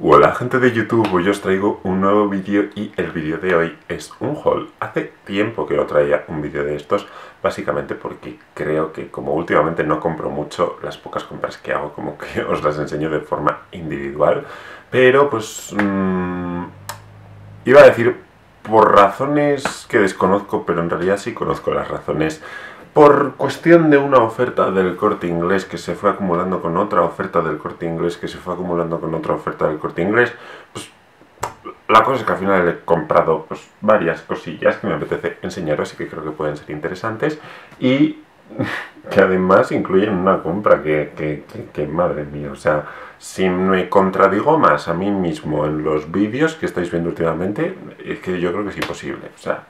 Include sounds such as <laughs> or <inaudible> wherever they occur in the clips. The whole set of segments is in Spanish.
Hola gente de YouTube, hoy os traigo un nuevo vídeo y el vídeo de hoy es un haul. Hace tiempo que no traía un vídeo de estos, básicamente porque creo que como últimamente no compro mucho, las pocas compras que hago como que <laughs> os las enseño de forma individual, pero pues mmm, iba a decir por razones que desconozco, pero en realidad sí conozco las razones por cuestión de una oferta del corte inglés que se fue acumulando con otra oferta del corte inglés que se fue acumulando con otra oferta del corte inglés, pues la cosa es que al final he comprado pues, varias cosillas que me apetece enseñaros y que creo que pueden ser interesantes y <laughs> que además incluyen una compra que, que, que, madre mía, o sea, si me contradigo más a mí mismo en los vídeos que estáis viendo últimamente, es que yo creo que es imposible, o sea,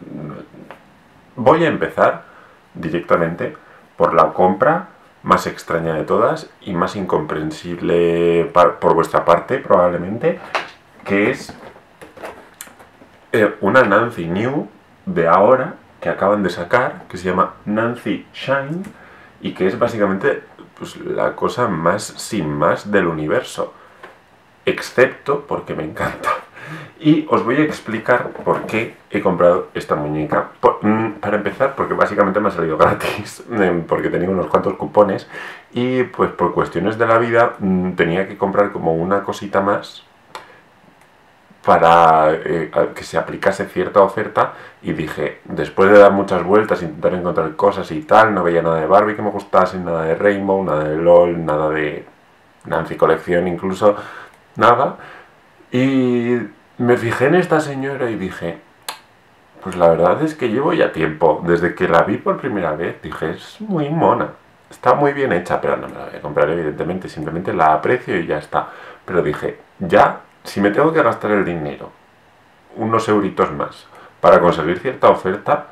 voy a empezar directamente por la compra más extraña de todas y más incomprensible por vuestra parte probablemente, que es eh, una Nancy New de ahora que acaban de sacar, que se llama Nancy Shine y que es básicamente pues, la cosa más sin más del universo, excepto porque me encanta. Y os voy a explicar por qué he comprado esta muñeca. Mm, para empezar, porque básicamente me ha salido <laughs> gratis, em, porque tenía unos cuantos cupones y pues por cuestiones de la vida mm, tenía que comprar como una cosita más para eh, que se aplicase cierta oferta y dije, después de dar muchas vueltas, intentar encontrar cosas y tal, no veía nada de Barbie que me gustase, nada de Rainbow, nada de LOL, nada de Nancy Colección incluso, nada. Y me fijé en esta señora y dije, pues la verdad es que llevo ya tiempo, desde que la vi por primera vez, dije, es muy mona, está muy bien hecha, pero no me la voy a comprar evidentemente, simplemente la aprecio y ya está. Pero dije, ya, si me tengo que gastar el dinero, unos euritos más, para conseguir cierta oferta,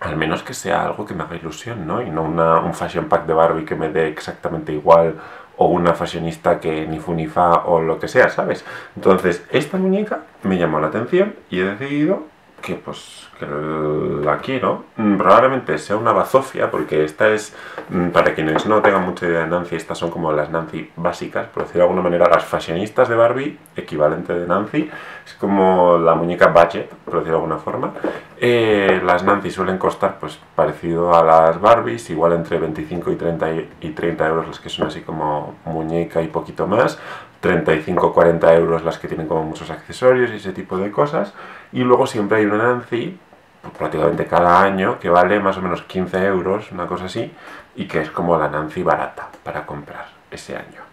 al menos que sea algo que me haga ilusión, ¿no? Y no una, un fashion pack de Barbie que me dé exactamente igual o una fashionista que ni fu ni fa o lo que sea, ¿sabes? Entonces, esta muñeca me llamó la atención y he decidido que pues que la quiero. Mm, probablemente sea una bazofia, porque esta es, mm, para quienes no tengan mucha idea de Nancy, estas son como las Nancy básicas, por decirlo de alguna manera, las fashionistas de Barbie, equivalente de Nancy, es como la muñeca budget, por decirlo de alguna forma. Eh, las Nancy suelen costar pues parecido a las Barbies, igual entre 25 y 30, y 30 euros las que son así como muñeca y poquito más. 35-40 euros las que tienen como muchos accesorios y ese tipo de cosas. Y luego siempre hay una Nancy, pues, prácticamente cada año, que vale más o menos 15 euros, una cosa así, y que es como la Nancy barata para comprar ese año.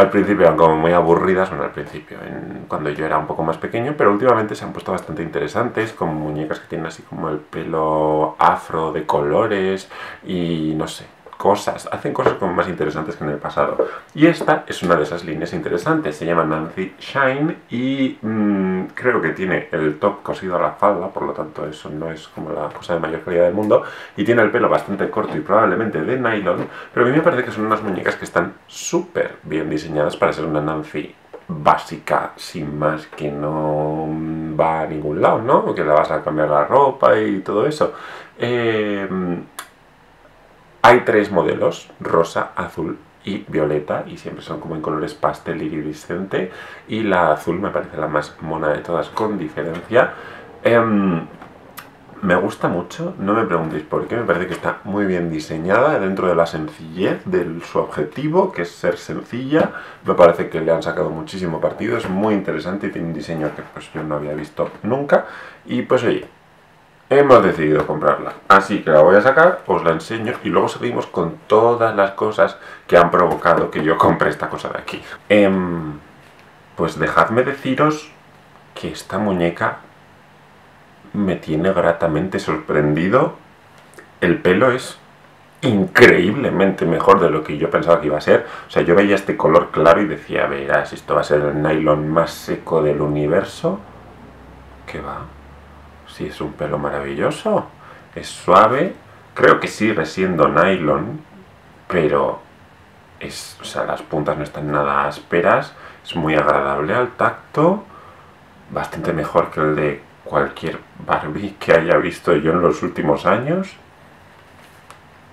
Al principio eran como muy aburridas, bueno, al principio, en, cuando yo era un poco más pequeño, pero últimamente se han puesto bastante interesantes, con muñecas que tienen así como el pelo afro de colores y no sé, cosas, hacen cosas como más interesantes que en el pasado. Y esta es una de esas líneas interesantes, se llama Nancy Shine y mm, creo que tiene el top cosido a la falda, por lo tanto eso no es como la cosa de mayor calidad del mundo, y tiene el pelo bastante corto y probablemente de nylon, pero a mí me parece que son unas muñecas que están súper bien diseñadas para ser una Nancy básica, sin más, que no va a ningún lado, ¿no? Que le vas a cambiar la ropa y todo eso. Eh, hay tres modelos, rosa, azul y violeta, y siempre son como en colores pastel iridiscente, y la azul me parece la más mona de todas con diferencia. Em, me gusta mucho, no me preguntéis por qué, me parece que está muy bien diseñada dentro de la sencillez de su objetivo, que es ser sencilla. Me parece que le han sacado muchísimo partido, es muy interesante y tiene un diseño que pues yo no había visto nunca. Y pues oye, hemos decidido comprarla. Así que la voy a sacar, os la enseño y luego seguimos con todas las cosas que han provocado que yo compre esta cosa de aquí. Em, pues dejadme deciros que esta muñeca me tiene gratamente sorprendido. El pelo es increíblemente mejor de lo que yo pensaba que iba a ser. O sea, yo veía este color claro y decía, verás, esto va a ser el nylon más seco del universo. ¿Qué va? Sí, es un pelo maravilloso. Es suave. Creo que sigue siendo nylon, pero es, o sea, las puntas no están nada ásperas. Es muy agradable al tacto. Bastante mejor que el de cualquier Barbie que haya visto yo en los últimos años.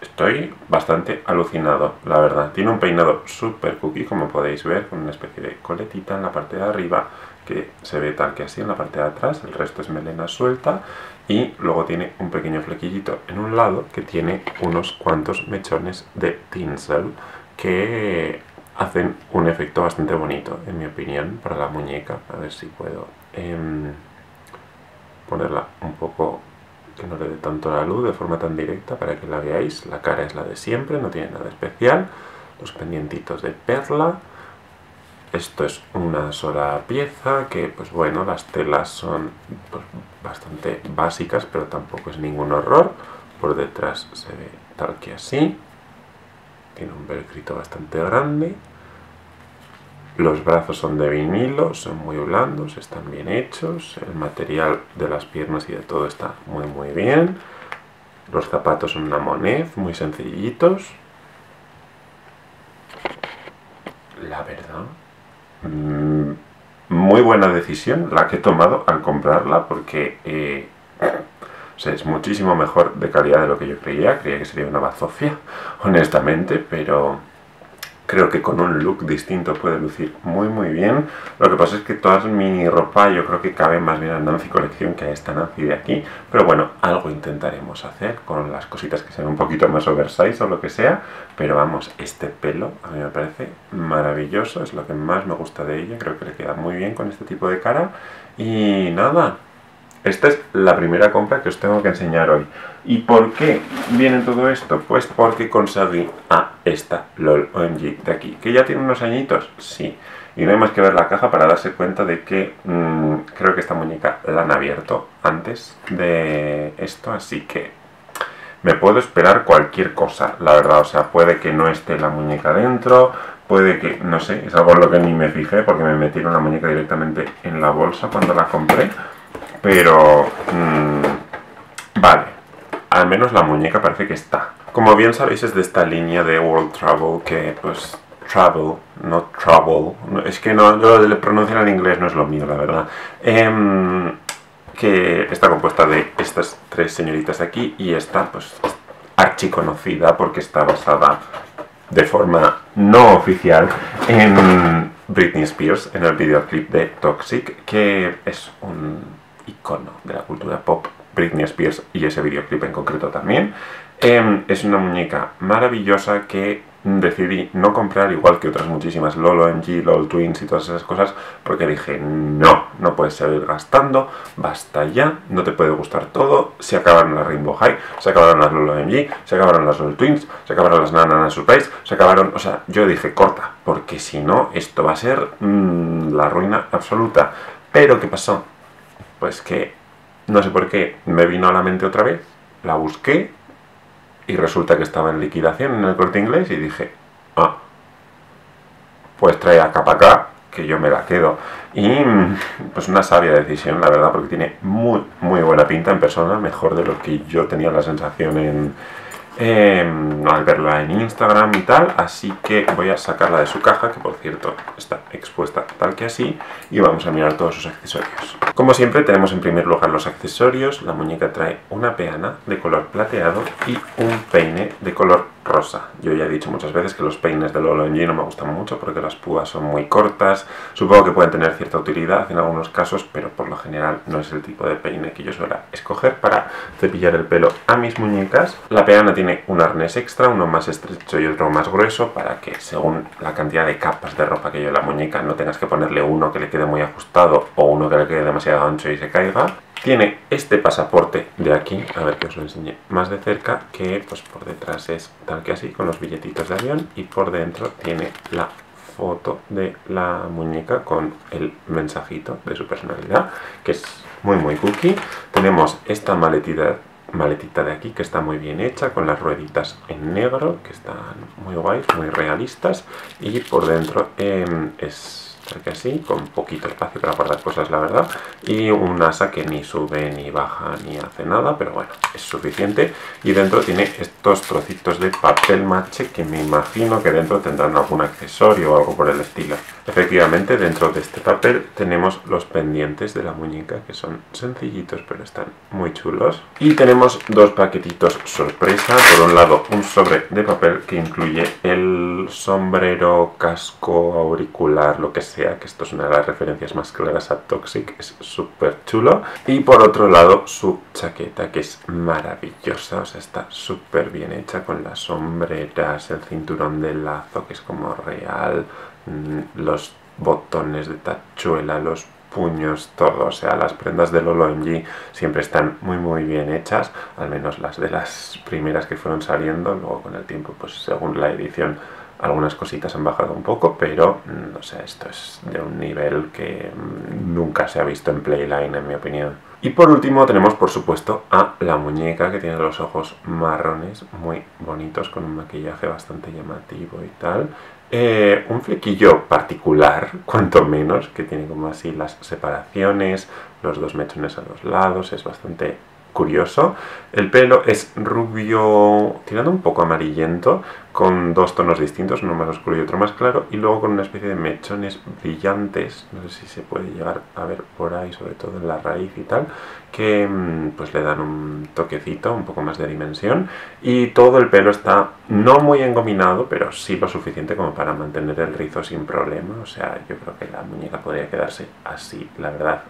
Estoy bastante alucinado, la verdad. Tiene un peinado súper cookie, como podéis ver, con una especie de coletita en la parte de arriba, que se ve tal que así en la parte de atrás, el resto es melena suelta, y luego tiene un pequeño flequillito en un lado que tiene unos cuantos mechones de tinsel que hacen un efecto bastante bonito, en mi opinión, para la muñeca. A ver si puedo em, ponerla un poco que no le dé tanto la luz de forma tan directa para que la veáis. La cara es la de siempre, no tiene nada especial. Los pendientitos de perla. Esto es una sola pieza que, pues bueno, las telas son pues, bastante básicas, pero tampoco es ningún horror. Por detrás se ve tal que así. Tiene un velcrito bastante grande. Los brazos son de vinilo, son muy blandos, están bien hechos. El material de las piernas y de todo está muy muy bien. Los zapatos son una moned, muy sencillitos. La verdad, mm, muy buena decisión la que he tomado al comprarla porque eh, <coughs> es muchísimo mejor de calidad de lo que yo creía. Creía que sería una bazofia, <laughs> honestamente, pero creo que con un look distinto puede lucir muy muy bien. Lo que pasa es que toda mi ropa yo creo que cabe más bien a Nancy Colección que a esta Nancy de aquí. Pero bueno, algo intentaremos hacer con las cositas que sean un poquito más oversize o lo que sea. Pero vamos, este pelo a mí me parece maravilloso, es lo que más me gusta de ella. Creo que le queda muy bien con este tipo de cara. Y nada, esta es la primera compra que os tengo que enseñar hoy. ¿Y por qué viene todo esto? Pues porque conseguí a esta LOL OMG de aquí, que ya tiene unos añitos, sí. Y no hay más que ver la caja para darse cuenta de que mm, creo que esta muñeca la han abierto antes de esto, así que me puedo esperar cualquier cosa, la verdad. O sea, puede que no esté la muñeca dentro, puede que, no sé, es algo en lo que ni me fijé porque me metieron la muñeca directamente en la bolsa cuando la compré. Pero, mm, al menos la muñeca parece que está. Como bien sabéis es de esta línea de World Travel que pues travel, no trouble, es que no, lo de pronunciar en inglés no es lo mío, la verdad. Em, que está compuesta de estas tres señoritas aquí y esta pues archiconocida porque está basada de forma no oficial en Britney Spears en el videoclip de Toxic que es un icono de la cultura pop, Britney Spears y ese videoclip en concreto también. Em, es una muñeca maravillosa que decidí no comprar igual que otras muchísimas Lolo MG, LOL Twins y todas esas cosas porque dije no, no puedes seguir gastando, basta ya, no te puede gustar todo, se acabaron las Rainbow High, se acabaron las Lolo MG, se acabaron las LOL Twins, se acabaron las Nana Surprise, se acabaron, o sea, yo dije corta, porque si no esto va a ser mm, la ruina absoluta. Pero ¿qué pasó? Pues que no sé por qué me vino a la mente otra vez, la busqué y resulta que estaba en liquidación en el corte inglés y dije, ah, pues trae acá para acá, que yo me la quedo. Y pues una sabia decisión, la verdad, porque tiene muy, muy buena pinta en persona, mejor de lo que yo tenía la sensación en, Em, al verla en Instagram y tal, así que voy a sacarla de su caja, que por cierto está expuesta tal que así, y vamos a mirar todos sus accesorios. Como siempre tenemos en primer lugar los accesorios, la muñeca trae una peana de color plateado y un peine de color rosa. Yo ya he dicho muchas veces que los peines de Lolo G no me gustan mucho porque las púas son muy cortas. Supongo que pueden tener cierta utilidad en algunos casos, pero por lo general no es el tipo de peine que yo suelo escoger para cepillar el pelo a mis muñecas. La peana tiene un arnés extra, uno más estrecho y otro más grueso, para que según la cantidad de capas de ropa que lleve la muñeca no tengas que ponerle uno que le quede muy ajustado o uno que le quede demasiado ancho y se caiga. Tiene este pasaporte de aquí, a ver que os lo enseñe más de cerca, que pues por detrás es tal que así, con los billetitos de avión, y por dentro tiene la foto de la muñeca con el mensajito de su personalidad, que es muy muy cookie. Tenemos esta maletita, maletita de aquí que está muy bien hecha, con las rueditas en negro, que están muy guays, muy realistas, y por dentro em, es que así, con poquito espacio para guardar cosas, la verdad. Y un asa que ni sube, ni baja, ni hace nada, pero bueno, es suficiente. Y dentro tiene estos trocitos de papel mache que me imagino que dentro tendrán algún accesorio o algo por el estilo. Efectivamente, dentro de este papel tenemos los pendientes de la muñeca, que son sencillitos, pero están muy chulos. Y tenemos dos paquetitos sorpresa. Por un lado, un sobre de papel que incluye el sombrero, casco, auricular, lo que sea, que esto es una de las referencias más claras a Toxic, es súper chulo. Y por otro lado, su chaqueta, que es maravillosa, o sea, está súper bien hecha con las sombreras, el cinturón de lazo, que es como real, mm, los botones de tachuela, los puños, todo, o sea, las prendas de Lolo MG siempre están muy muy bien hechas, al menos las de las primeras que fueron saliendo, luego con el tiempo, pues según la edición, algunas cositas han bajado un poco, pero no mm, sé, esto es de un nivel que mm, nunca se ha visto en Playline, en mi opinión. Y por último tenemos por supuesto a la muñeca que tiene los ojos marrones muy bonitos con un maquillaje bastante llamativo y tal. Eh, un flequillo particular, <laughs> cuanto menos, que tiene como así las separaciones, los dos mechones a los lados, es bastante curioso. El pelo es rubio, tirando un poco amarillento, con dos tonos distintos, uno más oscuro y otro más claro, y luego con una especie de mechones brillantes, no sé si se puede llegar a ver por ahí, sobre todo en la raíz y tal, que mm, pues le dan un toquecito, un poco más de dimensión, y todo el pelo está no muy engominado, pero sí lo suficiente como para mantener el rizo sin problema, o sea, yo creo que la muñeca podría quedarse así, la verdad,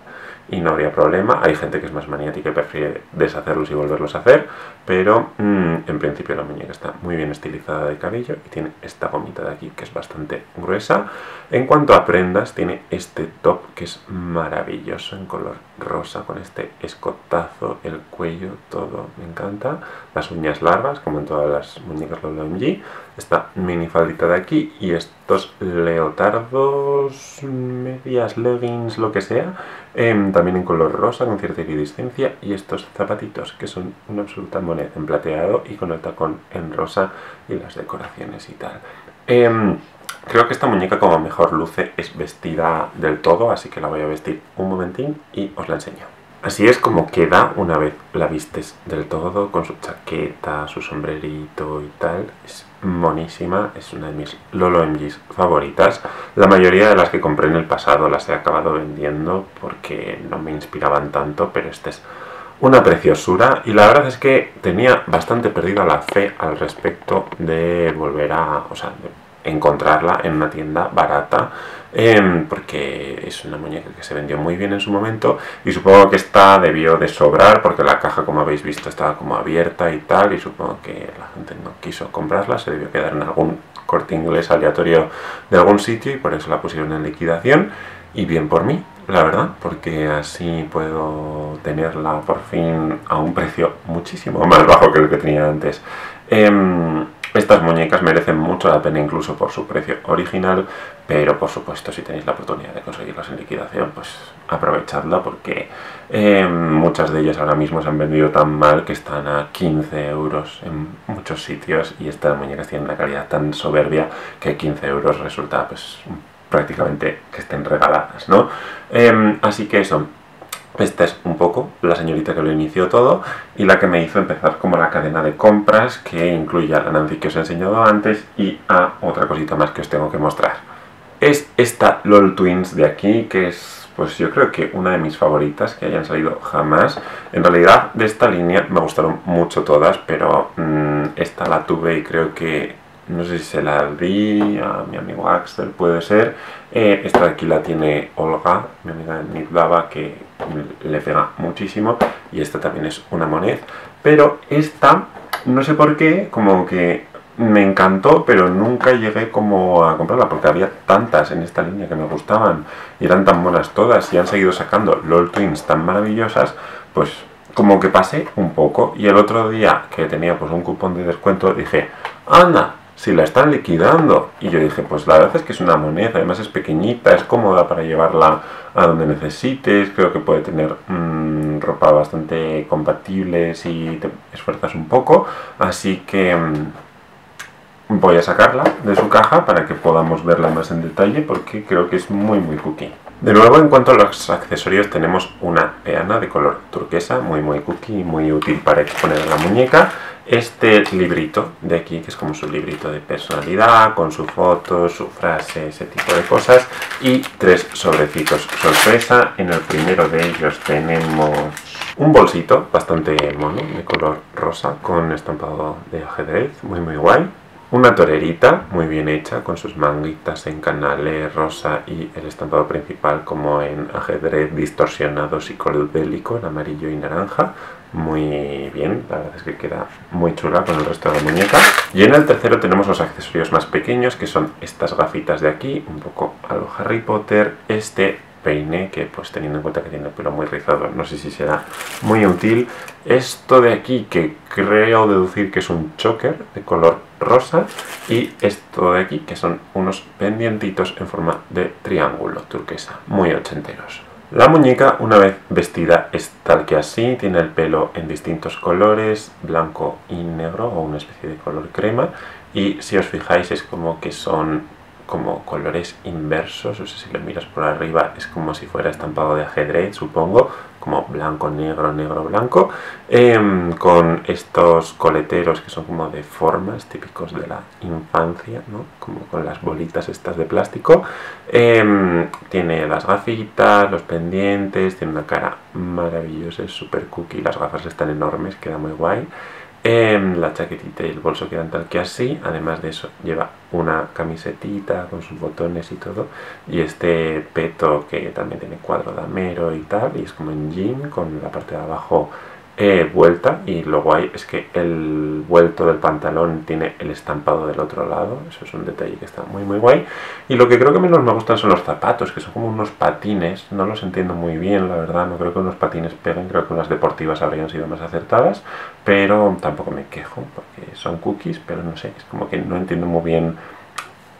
y no habría problema. Hay gente que es más maniática y prefiere deshacerlos y volverlos a hacer, pero mm, en principio la muñeca está muy bien estilizada cabello y tiene esta gomita de aquí que es bastante gruesa. En cuanto a prendas, tiene este top que es maravilloso en color rosa con este escotazo, el cuello, todo me encanta. Las uñas largas, como en todas las muñecas Lolo. Esta mini faldita de aquí y estos leotardos, medias, leggings, lo que sea, em, también en color rosa con cierta iridiscencia y estos zapatitos que son una absoluta moneda en plateado y con el tacón en rosa y las decoraciones y tal. Em, creo que esta muñeca como mejor luce es vestida del todo, así que la voy a vestir un momentín y os la enseño. Así es como queda una vez la vistes del todo, con su chaqueta, su sombrerito y tal. Es monísima, es una de mis Lolo MGs favoritas. La mayoría de las que compré en el pasado las he acabado vendiendo porque no me inspiraban tanto, pero este es una preciosura y la verdad es que tenía bastante perdida la fe al respecto de volver a, o encontrarla en una tienda barata em, porque es una muñeca que se vendió muy bien en su momento y supongo que esta debió de sobrar porque la caja como habéis visto estaba como abierta y tal y supongo que la gente no quiso comprarla, se debió quedar en algún corte inglés aleatorio de algún sitio y por eso la pusieron en liquidación y bien por mí, la verdad, porque así puedo tenerla por fin a un precio muchísimo más bajo que el que tenía antes. Em, estas muñecas merecen mucho la pena incluso por su precio original, pero por supuesto si tenéis la oportunidad de conseguirlas en liquidación, pues aprovechadla porque em, muchas de ellas ahora mismo se han vendido tan mal que están a 15 euros en muchos sitios y estas muñecas tienen una calidad tan soberbia que 15 euros resulta pues prácticamente que estén regaladas, ¿no? Em, así que eso, esta es un poco la señorita que lo inició todo y la que me hizo empezar como la cadena de compras que incluye a la Nancy que os he enseñado antes y a otra cosita más que os tengo que mostrar. Es esta LOL Twins de aquí que es pues yo creo que una de mis favoritas que hayan salido jamás. En realidad de esta línea me gustaron mucho todas pero mm, esta la tuve y creo que no sé si se la di a mi amigo Axel, puede ser. Eh, esta de aquí la tiene Olga, mi amiga Nitlava, que le pega muchísimo. Y esta también es una moned. Pero esta, no sé por qué, como que me encantó, pero nunca llegué como a comprarla, porque había tantas en esta línea que me gustaban. Y eran tan buenas todas, y han seguido sacando LOL Twins tan maravillosas, pues como que pasé un poco. Y el otro día que tenía pues un cupón de descuento, dije, anda, si la están liquidando. Y yo dije, pues la verdad es que es una moneda, además es pequeñita, es cómoda para llevarla a donde necesites, creo que puede tener mm, ropa bastante compatible si te esfuerzas un poco, así que mm, voy a sacarla de su caja para que podamos verla más en detalle porque creo que es muy muy cookie. De nuevo en cuanto a los accesorios tenemos una peana de color turquesa, muy muy cookie, muy útil para exponer la muñeca. Este librito de aquí, que es como su librito de personalidad, con su foto, su frase, ese tipo de cosas. Y tres sobrecitos sorpresa. En el primero de ellos tenemos un bolsito bastante mono, de color rosa, con estampado de ajedrez, muy muy guay. Una torerita muy bien hecha con sus manguitas en canales rosa y el estampado principal como en ajedrez distorsionado psicodélico en amarillo y naranja. Muy bien, la verdad es que queda muy chula con el resto de la muñeca. Y en el tercero tenemos los accesorios más pequeños que son estas gafitas de aquí, un poco a lo Harry Potter. Este peine que pues teniendo en cuenta que tiene el pelo muy rizado no sé si será muy útil esto de aquí que creo deducir que es un choker de color rosa y esto de aquí que son unos pendientitos en forma de triángulo turquesa muy ochenteros la muñeca una vez vestida es tal que así tiene el pelo en distintos colores blanco y negro o una especie de color crema y si os fijáis es como que son como colores inversos, o sea, si lo miras por arriba es como si fuera estampado de ajedrez, supongo, como blanco, negro, negro, blanco, em, con estos coleteros que son como de formas típicos de la infancia, ¿no? como con las bolitas estas de plástico. Em, tiene las gafitas, los pendientes, tiene una cara maravillosa, es súper cookie, las gafas están enormes, queda muy guay. Em, la chaquetita y el bolso quedan tal que así, además de eso lleva una camisetita con sus botones y todo, y este peto que también tiene cuadro de amero y tal, y es como en jean con la parte de abajo eh, vuelta y lo guay es que el vuelto del pantalón tiene el estampado del otro lado, eso es un detalle que está muy muy guay. Y lo que creo que menos me gustan son los zapatos, que son como unos patines, no los entiendo muy bien la verdad, no creo que unos patines peguen, creo que unas deportivas habrían sido más acertadas, pero tampoco me quejo porque son cookies, pero no sé, es como que no entiendo muy bien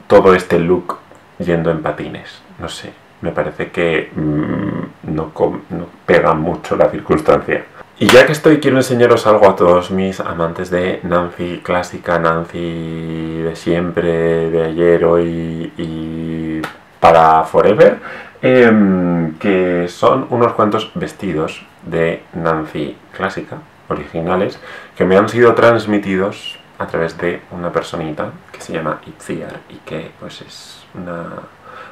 todo este look yendo en patines, no sé, me parece que mm, no, no pega mucho la circunstancia. Y ya que estoy, quiero enseñaros algo a todos mis amantes de Nancy clásica, Nancy de siempre, de ayer, hoy y para forever, em, que son unos cuantos vestidos de Nancy clásica, originales, que me han sido transmitidos a través de una personita que se llama Itziar y que pues es una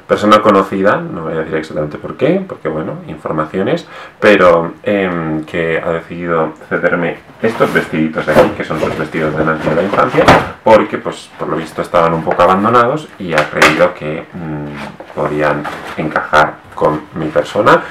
persona conocida, no voy a decir exactamente por qué, porque bueno, informaciones, pero em, que ha decidido cederme estos vestiditos de aquí, que son los vestidos de Nancy de la infancia, porque pues por lo visto estaban un poco abandonados y ha creído que mm, podían encajar con mi persona.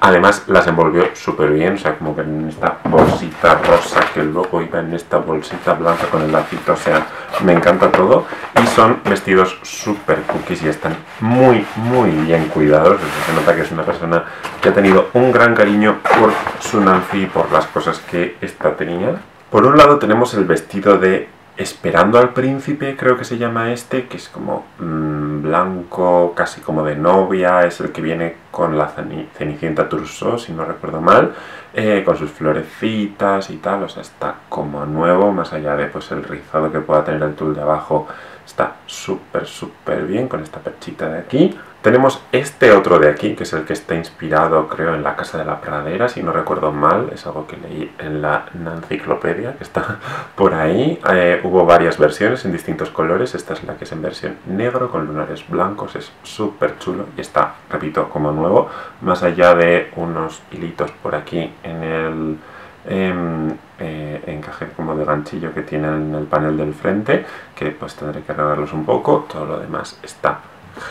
Además las envolvió súper bien, o sea, como que en esta bolsita rosa que luego iba en esta bolsita blanca con el lacito, o sea, me encanta todo. Y son vestidos súper cookies y están muy, muy bien cuidados. se nota que es una persona que ha tenido un gran cariño por su Nancy y por las cosas que esta tenía. Por un lado tenemos el vestido de Esperando al príncipe, creo que se llama este, que es como mm, blanco, casi como de novia, es el que viene con la Cenicienta Trousseau, si no recuerdo mal, eh, con sus florecitas y tal, o sea, está como nuevo, más allá de pues el rizado que pueda tener el tul de abajo, está súper, súper bien con esta perchita de aquí. Tenemos este otro de aquí, que es el que está inspirado, creo, en la Casa de la Pradera, si no recuerdo mal, es algo que leí en la enciclopedia, que está <laughs> por ahí. Eh, hubo varias versiones en distintos colores, esta es la que es en versión negro, con lunares blancos, es súper chulo y está, repito, como nuevo, más allá de unos hilitos por aquí en el... Em, eh, encaje como de ganchillo que tiene en el panel del frente que pues tendré que arreglarlos un poco todo lo demás está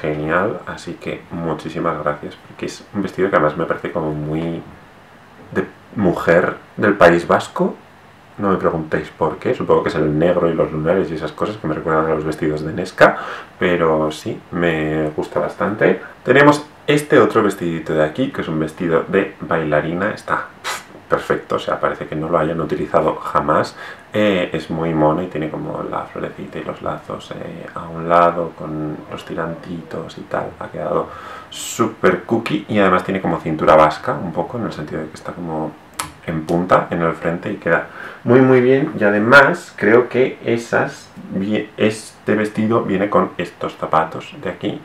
genial, así que muchísimas gracias, porque es un vestido que además me parece como muy de mujer del País Vasco. No me preguntéis por qué, supongo que es el negro y los lunares y esas cosas que me recuerdan a los vestidos de Nesca, pero sí, me gusta bastante. Tenemos este otro vestidito de aquí, que es un vestido de bailarina, está perfecto, o sea, parece que no lo hayan utilizado jamás. Eh, es muy mono y tiene como la florecita y los lazos eh, a un lado con los tirantitos y tal. Ha quedado súper cookie y además tiene como cintura vasca un poco, en el sentido de que está como en punta en el frente y queda muy muy bien y además creo que esas este vestido viene con estos zapatos de aquí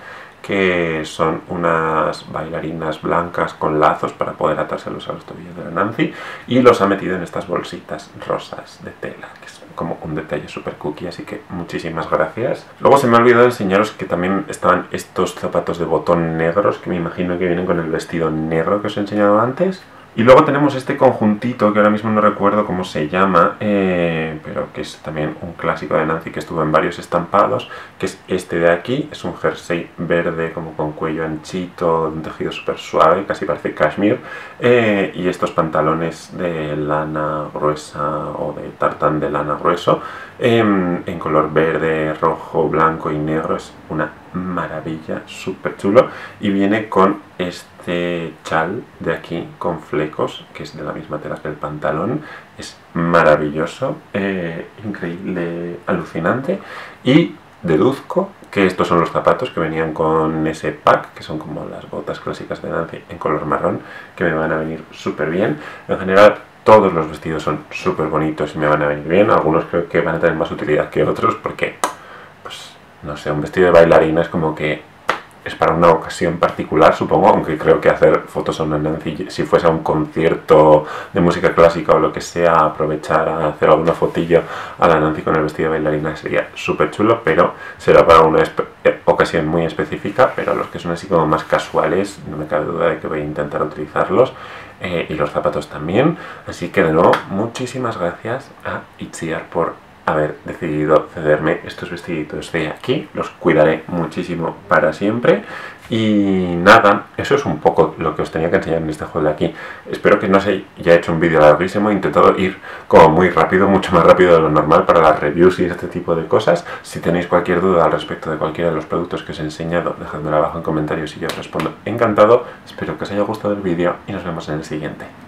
que son unas bailarinas blancas con lazos para poder atárselos a los tobillos de la Nancy y los ha metido en estas bolsitas rosas de tela, que es como un detalle super cookie, así que muchísimas gracias. Luego se me ha olvidado enseñaros que también estaban estos zapatos de botón negros, que me imagino que vienen con el vestido negro que os he enseñado antes. Y luego tenemos este conjuntito que ahora mismo no recuerdo cómo se llama, eh, pero que es también un clásico de Nancy que estuvo en varios estampados, que es este de aquí, es un jersey verde como con cuello anchito, un tejido súper suave, casi parece cashmere, eh, y estos pantalones de lana gruesa o de tartán de lana grueso, em, en color verde, rojo, blanco y negro, es una maravilla, súper chulo, y viene con este chal de aquí con flecos, que es de la misma tela que el pantalón. Es maravilloso, eh, increíble, alucinante. Y deduzco que estos son los zapatos que venían con ese pack, que son como las botas clásicas de Nancy en color marrón, que me van a venir súper bien. En general, todos los vestidos son súper bonitos y me van a venir bien. Algunos creo que van a tener más utilidad que otros porque, no sé, un vestido de bailarina es como que es para una ocasión particular, supongo, aunque creo que hacer fotos a una Nancy, si fuese a un concierto de música clásica o lo que sea, aprovechar a hacer alguna fotillo a la Nancy con el vestido de bailarina sería súper chulo, pero será para una eh, ocasión muy específica, pero los que son así como más casuales, no me cabe duda de que voy a intentar utilizarlos. Eh, y los zapatos también, así que de nuevo muchísimas gracias a Itziar por haber decidido cederme estos vestiditos de aquí. Los cuidaré muchísimo para siempre. Y nada, eso es un poco lo que os tenía que enseñar en este juego de aquí. Espero que no se haya hecho un vídeo larguísimo. He intentado ir como muy rápido, mucho más rápido de lo normal para las reviews y este tipo de cosas. Si tenéis cualquier duda al respecto de cualquiera de los productos que os he enseñado, dejadmelo abajo en comentarios y yo os respondo encantado. Espero que os haya gustado el vídeo y nos vemos en el siguiente.